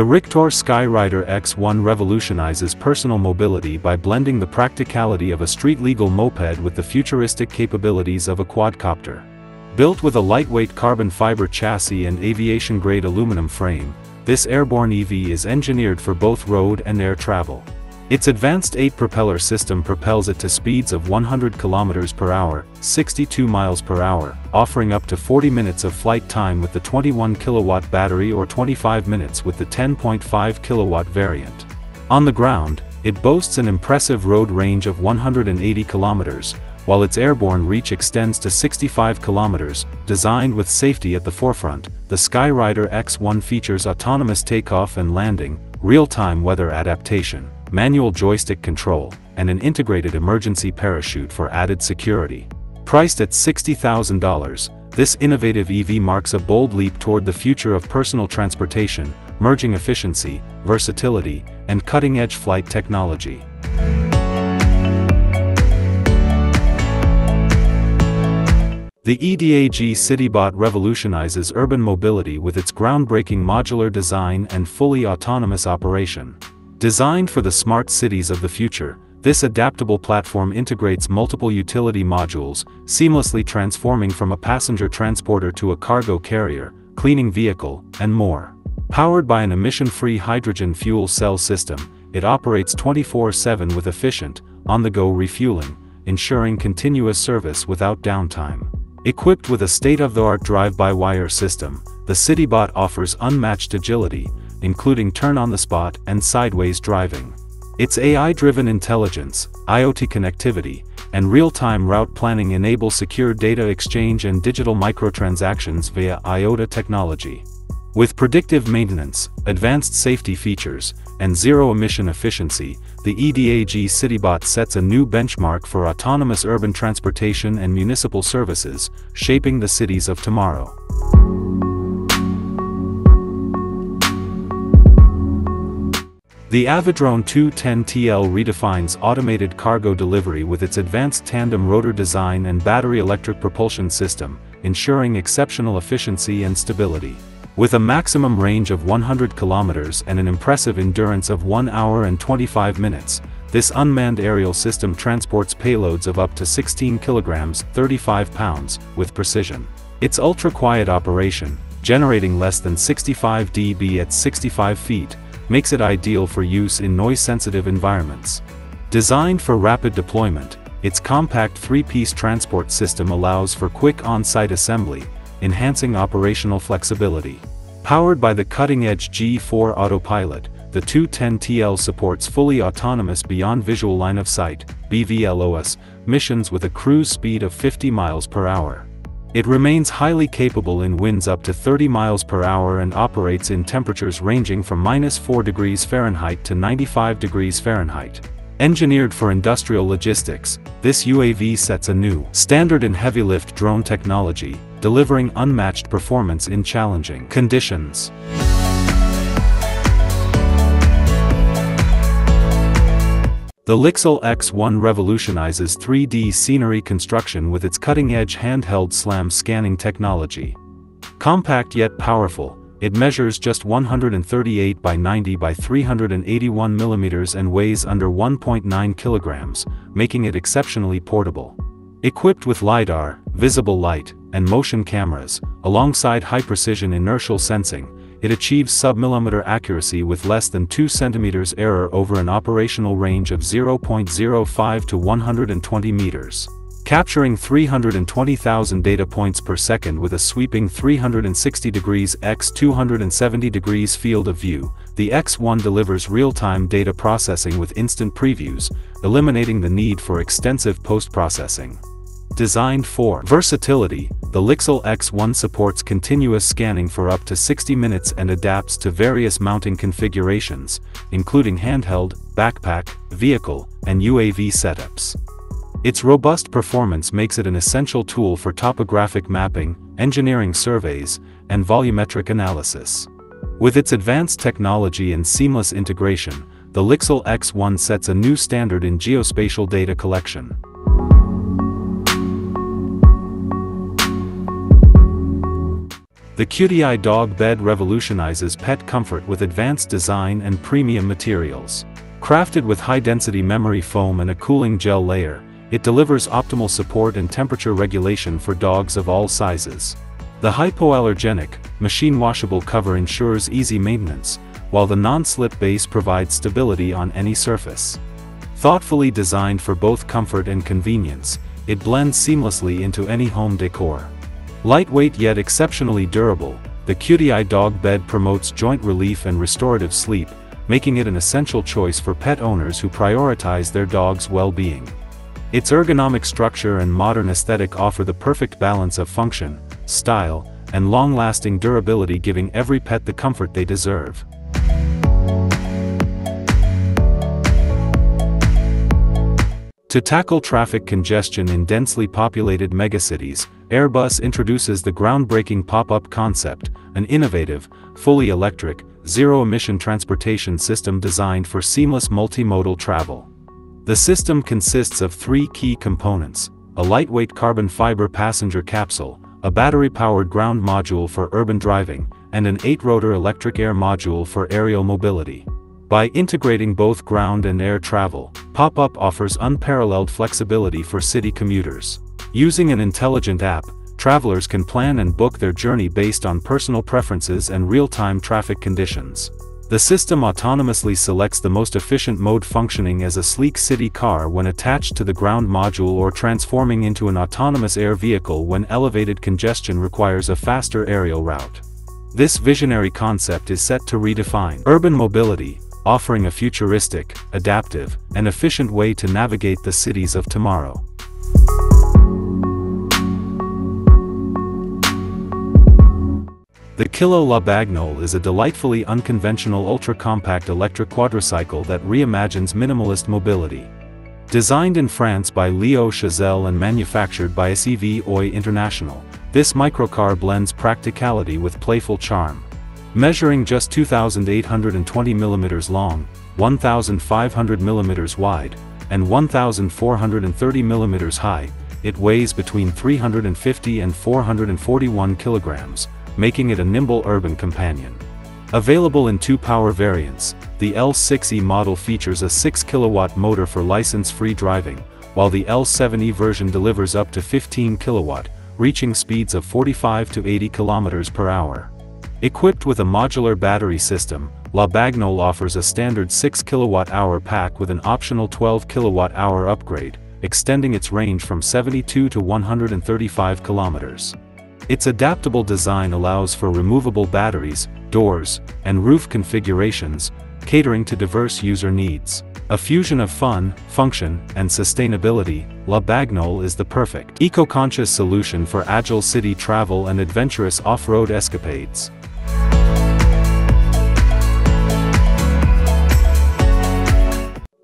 The Rictor Skyrider X1 revolutionizes personal mobility by blending the practicality of a street-legal moped with the futuristic capabilities of a quadcopter. Built with a lightweight carbon fiber chassis and aviation-grade aluminum frame, this airborne EV is engineered for both road and air travel. Its advanced 8-propeller system propels it to speeds of 100 km per hour, 62 miles per hour, offering up to 40 minutes of flight time with the 21 kilowatt battery or 25 minutes with the 10.5 kilowatt variant. On the ground, it boasts an impressive road range of 180 kilometers, while its airborne reach extends to 65 kilometers, designed with safety at the forefront, the Skyrider X1 features autonomous takeoff and landing, real-time weather adaptation, manual joystick control, and an integrated emergency parachute for added security. Priced at $60,000, this innovative EV marks a bold leap toward the future of personal transportation, merging efficiency, versatility, and cutting-edge flight technology. The EDAG CityBot revolutionizes urban mobility with its groundbreaking modular design and fully autonomous operation. Designed for the smart cities of the future, this adaptable platform integrates multiple utility modules, seamlessly transforming from a passenger transporter to a cargo carrier, cleaning vehicle, and more. Powered by an emission-free hydrogen fuel cell system, it operates 24-7 with efficient, on-the-go refueling, ensuring continuous service without downtime. Equipped with a state-of-the-art drive-by-wire system, the CityBot offers unmatched agility, including turn-on-the-spot and sideways driving. Its AI-driven intelligence, IoT connectivity, and real-time route planning enable secure data exchange and digital microtransactions via IOTA technology. With predictive maintenance, advanced safety features, and zero-emission efficiency, the EDAG CityBot sets a new benchmark for autonomous urban transportation and municipal services, shaping the cities of tomorrow. The Avidrone 210TL redefines automated cargo delivery with its advanced tandem rotor design and battery electric propulsion system, ensuring exceptional efficiency and stability. With a maximum range of 100 kilometers and an impressive endurance of 1 hour and 25 minutes, this unmanned aerial system transports payloads of up to 16 kilograms 35 pounds, with precision. Its ultra-quiet operation, generating less than 65 dB at 65 feet, makes it ideal for use in noise-sensitive environments. Designed for rapid deployment, its compact three-piece transport system allows for quick on-site assembly, enhancing operational flexibility. Powered by the cutting-edge G4 autopilot, the 210TL supports fully autonomous beyond visual line of sight BVLOS missions with a cruise speed of 50 miles per hour. It remains highly capable in winds up to 30 miles per hour and operates in temperatures ranging from minus 4 degrees Fahrenheit to 95 degrees Fahrenheit. Engineered for industrial logistics, this UAV sets a new standard in heavy-lift drone technology, delivering unmatched performance in challenging conditions. The Lixel X1 revolutionizes 3D scenery construction with its cutting-edge handheld SLAM scanning technology. Compact yet powerful, it measures just 138 by 90 by 381 millimeters and weighs under 1.9 kilograms, making it exceptionally portable. Equipped with LiDAR, visible light, and motion cameras, alongside high-precision inertial sensing, it achieves sub-millimeter accuracy with less than 2 cm error over an operational range of 0.05 to 120 meters. Capturing 320,000 data points per second with a sweeping 360 degrees x 270 degrees field of view, the X1 delivers real-time data processing with instant previews, eliminating the need for extensive post-processing. Designed for versatility, the Lixel X1 supports continuous scanning for up to 60 minutes and adapts to various mounting configurations, including handheld, backpack, vehicle, and UAV setups. Its robust performance makes it an essential tool for topographic mapping, engineering surveys, and volumetric analysis. With its advanced technology and seamless integration, the Lixel X1 sets a new standard in geospatial data collection. The CUDII dog bed revolutionizes pet comfort with advanced design and premium materials. Crafted with high-density memory foam and a cooling gel layer, it delivers optimal support and temperature regulation for dogs of all sizes. The hypoallergenic, machine-washable cover ensures easy maintenance, while the non-slip base provides stability on any surface. Thoughtfully designed for both comfort and convenience, it blends seamlessly into any home decor. Lightweight yet exceptionally durable, the CUDII dog bed promotes joint relief and restorative sleep, making it an essential choice for pet owners who prioritize their dog's well-being. Its ergonomic structure and modern aesthetic offer the perfect balance of function, style, and long-lasting durability giving every pet the comfort they deserve. To tackle traffic congestion in densely populated megacities, Airbus introduces the groundbreaking pop-up concept, an innovative, fully electric, zero-emission transportation system designed for seamless multimodal travel. The system consists of three key components, a lightweight carbon fiber passenger capsule, a battery-powered ground module for urban driving, and an 8-rotor electric air module for aerial mobility. By integrating both ground and air travel, Pop-Up offers unparalleled flexibility for city commuters. Using an intelligent app, travelers can plan and book their journey based on personal preferences and real-time traffic conditions. The system autonomously selects the most efficient mode functioning as a sleek city car when attached to the ground module or transforming into an autonomous air vehicle when elevated congestion requires a faster aerial route. This visionary concept is set to redefine urban mobility, offering a futuristic, adaptive, and efficient way to navigate the cities of tomorrow. The Kilow La Bagnole is a delightfully unconventional ultra-compact electric quadricycle that reimagines minimalist mobility. Designed in France by Leo Chazelle and manufactured by SEV Oy International, this microcar blends practicality with playful charm. Measuring just 2,820 mm long, 1,500 mm wide, and 1,430 mm high, it weighs between 350 and 441 kilograms, making it a nimble urban companion. Available in two power variants, the L6e model features a 6 kilowatt motor for license-free driving, while the L7e version delivers up to 15 kilowatt, reaching speeds of 45 to 80 kilometers per hour. Equipped with a modular battery system, La Bagnole offers a standard 6 kWh pack with an optional 12 kWh upgrade, extending its range from 72 to 135 kilometers. Its adaptable design allows for removable batteries, doors, and roof configurations, catering to diverse user needs. A fusion of fun, function, and sustainability, La Bagnole is the perfect eco-conscious solution for agile city travel and adventurous off-road escapades.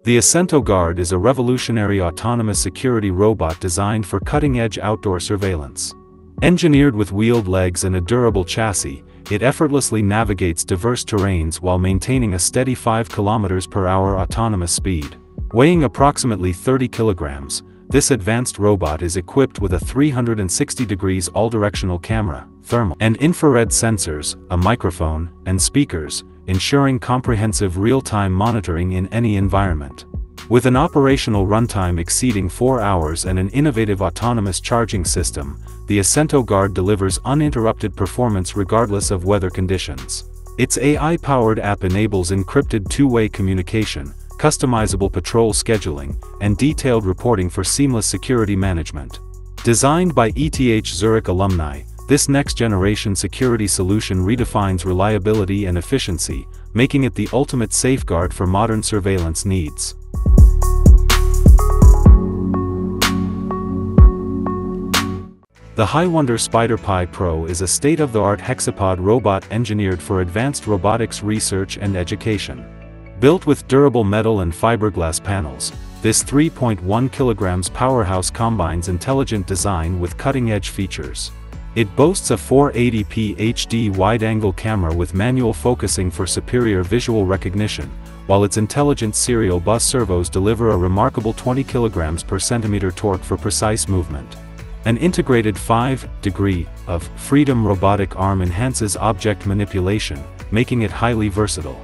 The Ascento Guard is a revolutionary autonomous security robot designed for cutting-edge outdoor surveillance. Engineered with wheeled legs and a durable chassis, it effortlessly navigates diverse terrains while maintaining a steady 5 km per hour autonomous speed. Weighing approximately 30 kilograms, this advanced robot is equipped with a 360 degrees all-directional camera, thermal and infrared sensors, a microphone, and speakers, ensuring comprehensive real-time monitoring in any environment. With an operational runtime exceeding 4 hours and an innovative autonomous charging system, the Ascento Guard delivers uninterrupted performance regardless of weather conditions. Its AI-powered app enables encrypted two-way communication, customizable patrol scheduling, and detailed reporting for seamless security management. Designed by ETH Zurich alumni, this next-generation security solution redefines reliability and efficiency, making it the ultimate safeguard for modern surveillance needs. The Hiwonder SpiderPi Pro is a state-of-the-art hexapod robot engineered for advanced robotics research and education. Built with durable metal and fiberglass panels, this 3.1 kg powerhouse combines intelligent design with cutting-edge features. It boasts a 480p HD wide-angle camera with manual focusing for superior visual recognition, while its intelligent serial bus servos deliver a remarkable 20 kg per centimeter torque for precise movement. An integrated 5 degree of freedom robotic arm enhances object manipulation, making it highly versatile.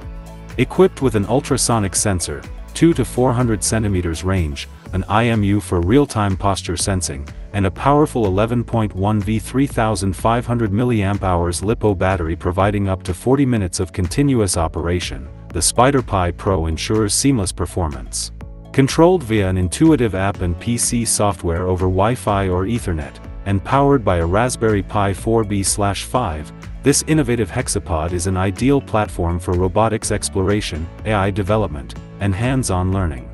Equipped with an ultrasonic sensor, 2 to 400 centimeters range, an IMU for real-time posture sensing, and a powerful 11.1 V 3500 mAh LiPo battery providing up to 40 minutes of continuous operation, the SpiderPi Pro ensures seamless performance. Controlled via an intuitive app and PC software over Wi-Fi or Ethernet, and powered by a Raspberry Pi 4B/5, this innovative hexapod is an ideal platform for robotics exploration, AI development, and hands-on learning.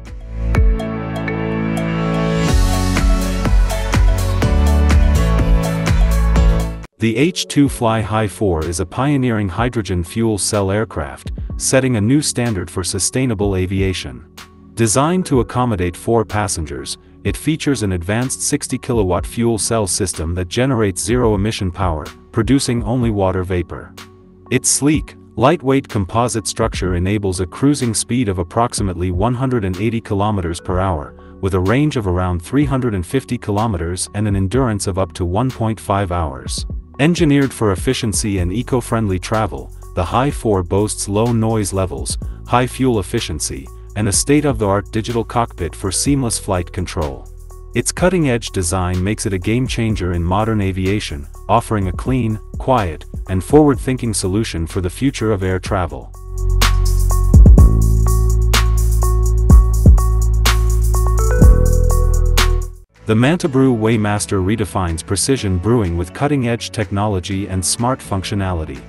The H2Fly Hy4 is a pioneering hydrogen fuel cell aircraft, setting a new standard for sustainable aviation. Designed to accommodate four passengers, it features an advanced 60 kilowatt fuel cell system that generates zero-emission power, producing only water vapor. Its sleek, lightweight composite structure enables a cruising speed of approximately 180 km per hour, with a range of around 350 km and an endurance of up to 1.5 hours. Engineered for efficiency and eco-friendly travel, the Hy4 boasts low noise levels, high fuel efficiency, and a state-of-the-art digital cockpit for seamless flight control. Its cutting-edge design makes it a game-changer in modern aviation, offering a clean, quiet, and forward-thinking solution for the future of air travel. The Mantabrew Weighmaster redefines precision brewing with cutting-edge technology and smart functionality.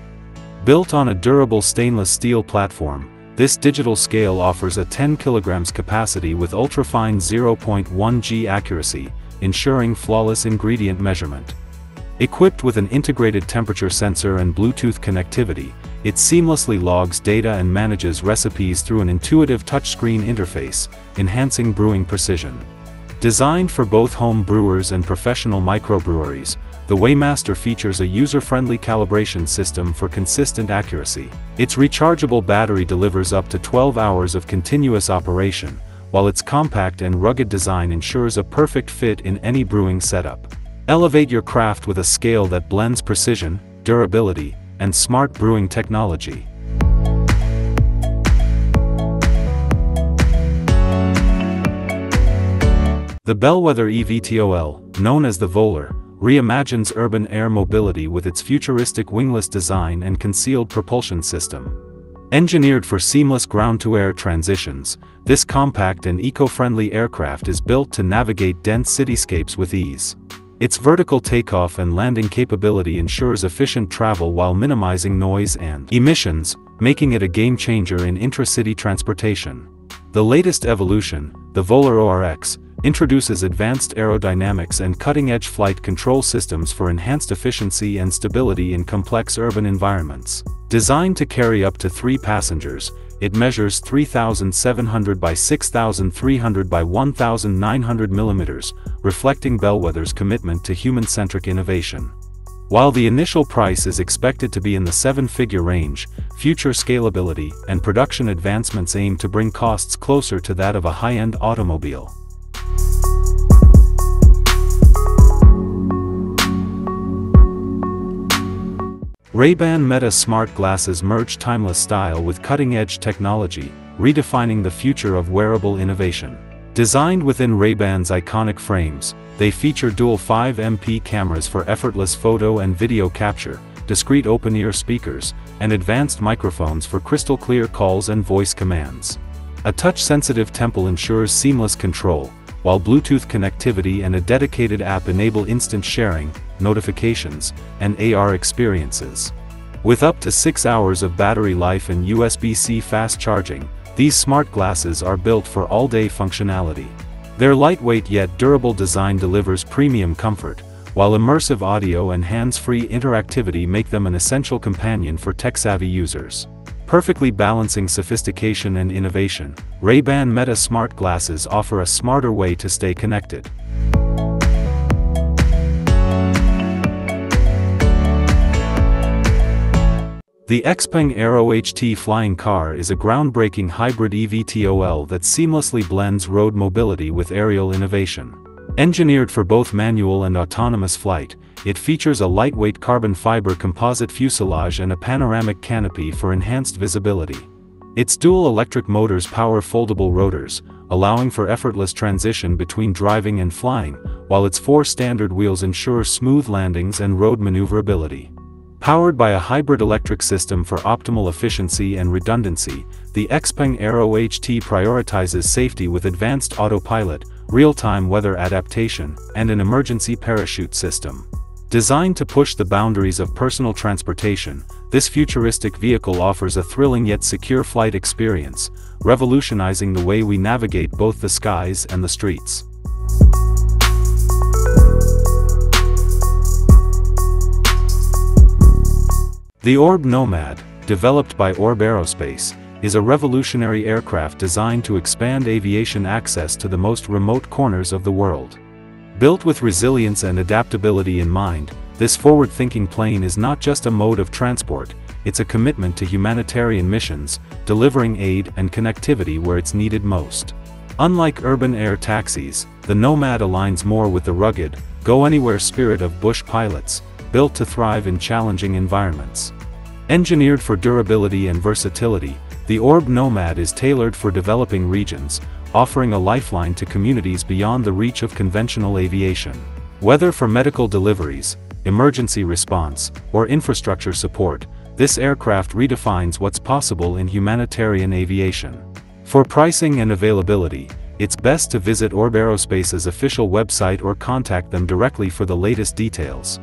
Built on a durable stainless steel platform, this digital scale offers a 10 kg capacity with ultrafine 0.1 g accuracy, ensuring flawless ingredient measurement. Equipped with an integrated temperature sensor and Bluetooth connectivity, it seamlessly logs data and manages recipes through an intuitive touchscreen interface, enhancing brewing precision. Designed for both home brewers and professional microbreweries, the Weighmaster features a user-friendly calibration system for consistent accuracy. Its rechargeable battery delivers up to 12 hours of continuous operation, while its compact and rugged design ensures a perfect fit in any brewing setup. Elevate your craft with a scale that blends precision, durability, and smart brewing technology. The Bellwether EVTOL, known as the Volar, reimagines urban air mobility with its futuristic wingless design and concealed propulsion system. Engineered for seamless ground-to-air transitions, this compact and eco-friendly aircraft is built to navigate dense cityscapes with ease. Its vertical takeoff and landing capability ensures efficient travel while minimizing noise and emissions, making it a game-changer in intra-city transportation. The latest evolution, the Volar ORX, introduces advanced aerodynamics and cutting-edge flight control systems for enhanced efficiency and stability in complex urban environments. Designed to carry up to three passengers, it measures 3,700 by 6,300 by 1,900 millimeters, reflecting Bellwether's commitment to human-centric innovation. While the initial price is expected to be in the seven-figure range, future scalability and production advancements aim to bring costs closer to that of a high-end automobile. Ray-Ban Meta smart glasses merge timeless style with cutting-edge technology, redefining the future of wearable innovation. Designed within Ray-Ban's iconic frames, they feature dual 5MP cameras for effortless photo and video capture, discrete open-ear speakers, and advanced microphones for crystal-clear calls and voice commands. A touch-sensitive temple ensures seamless control, while Bluetooth connectivity and a dedicated app enable instant sharing, notifications, and AR experiences. With up to 6 hours of battery life and USB-C fast charging, these smart glasses are built for all-day functionality. Their lightweight yet durable design delivers premium comfort, while immersive audio and hands-free interactivity make them an essential companion for tech-savvy users. Perfectly balancing sophistication and innovation, Ray-Ban Meta smart glasses offer a smarter way to stay connected. The Xpeng Aero HT flying car is a groundbreaking hybrid eVTOL that seamlessly blends road mobility with aerial innovation. Engineered for both manual and autonomous flight, it features a lightweight carbon fiber composite fuselage and a panoramic canopy for enhanced visibility. Its dual electric motors power foldable rotors, allowing for effortless transition between driving and flying, while its four standard wheels ensure smooth landings and road maneuverability. Powered by a hybrid electric system for optimal efficiency and redundancy, the Xpeng Aero HT prioritizes safety with advanced autopilot, real-time weather adaptation, and an emergency parachute system. Designed to push the boundaries of personal transportation, this futuristic vehicle offers a thrilling yet secure flight experience, revolutionizing the way we navigate both the skies and the streets. The Orb Nomad, developed by Orb Aerospace, is a revolutionary aircraft designed to expand aviation access to the most remote corners of the world. Built with resilience and adaptability in mind, this forward-thinking plane is not just a mode of transport, it's a commitment to humanitarian missions, delivering aid and connectivity where it's needed most. Unlike urban air taxis, the Nomad aligns more with the rugged, go-anywhere spirit of bush pilots, built to thrive in challenging environments. Engineered for durability and versatility, the Orb Nomad is tailored for developing regions, offering a lifeline to communities beyond the reach of conventional aviation. Whether for medical deliveries, emergency response, or infrastructure support, this aircraft redefines what's possible in humanitarian aviation. For pricing and availability, it's best to visit Orb Aerospace's official website or contact them directly for the latest details.